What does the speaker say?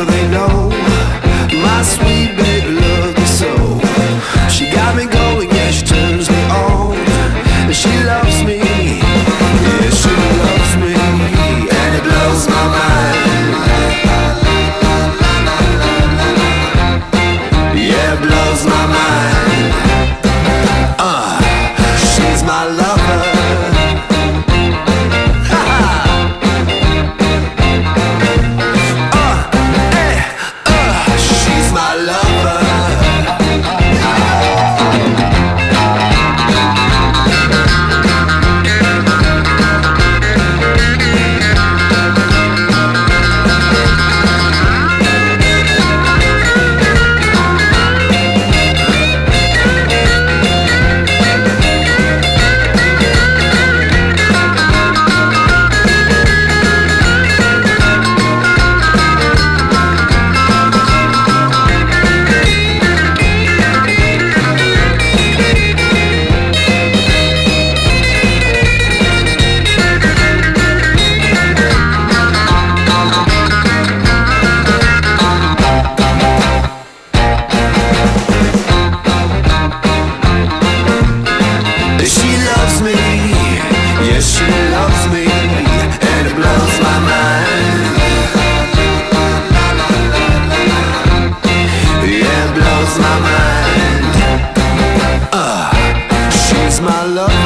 so they know my sweet baby loves me so. She got me. Good Yeah. my love.